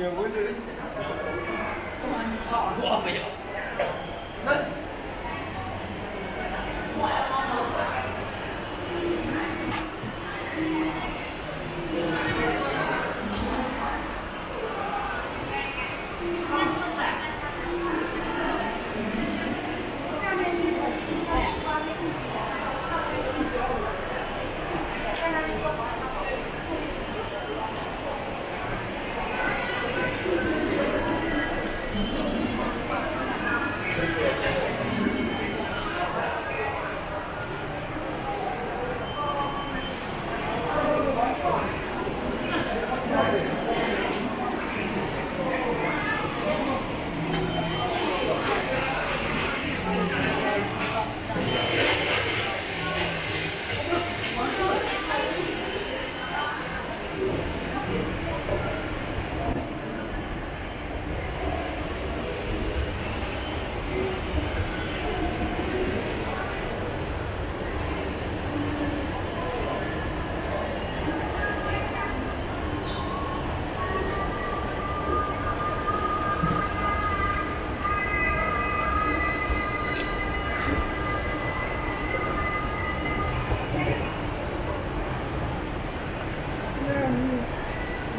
也不至。我没有？那。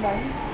嗯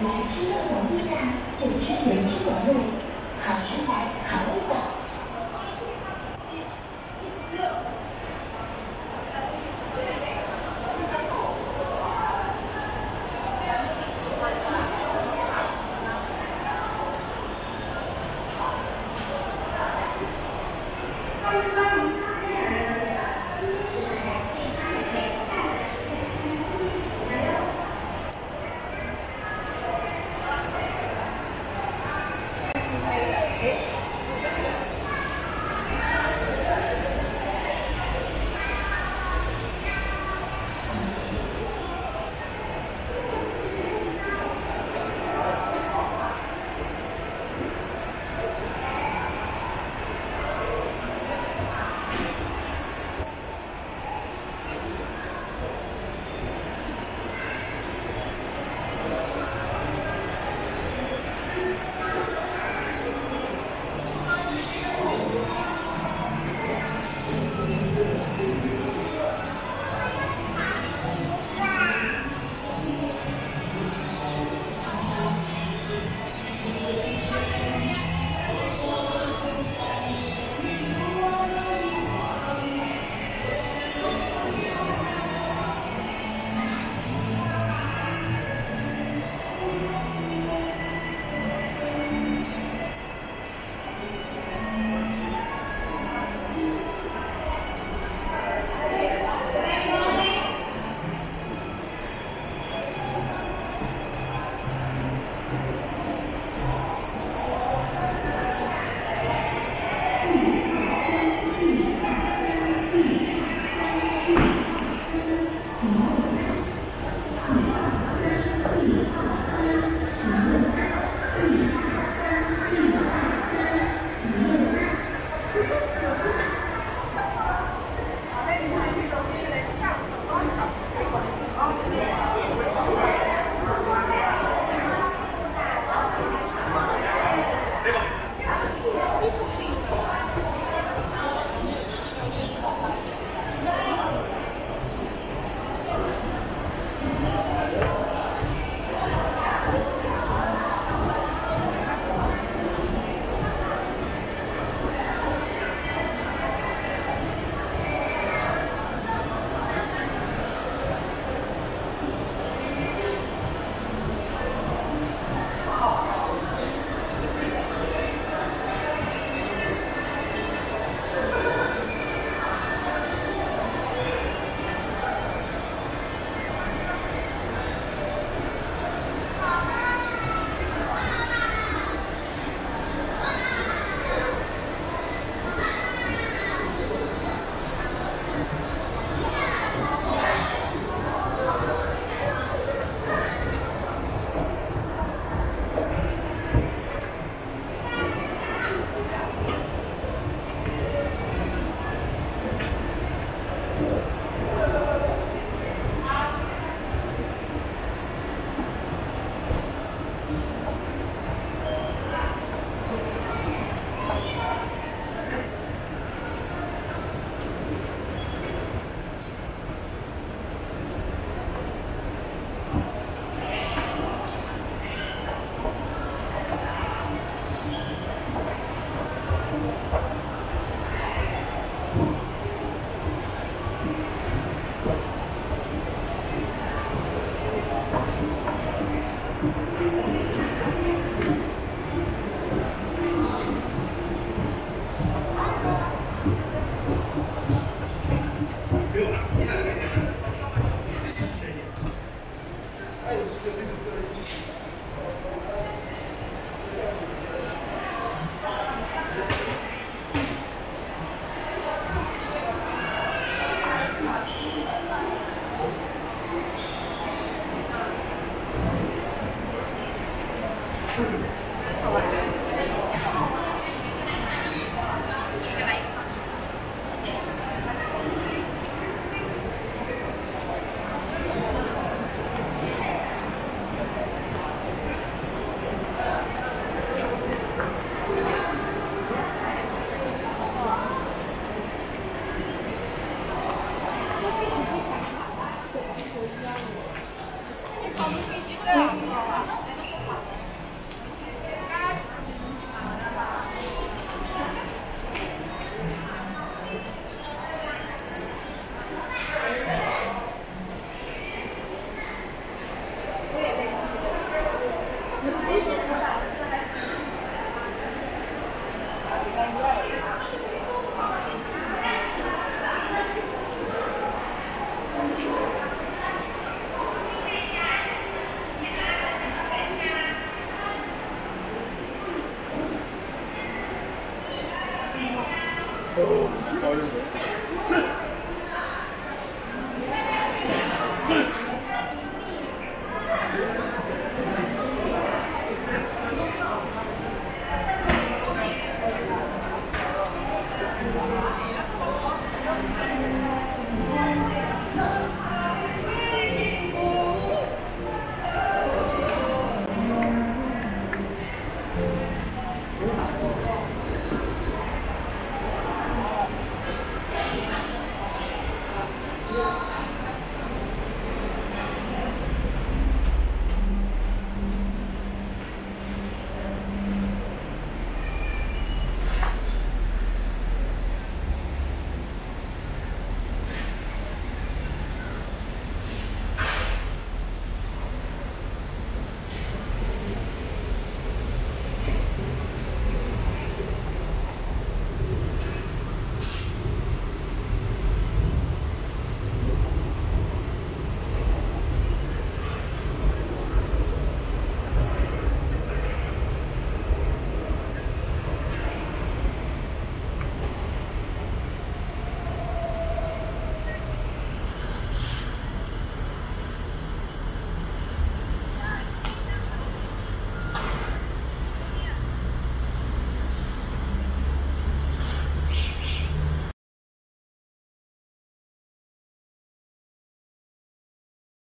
来吃火力站，就吃原汁原味，好食材，好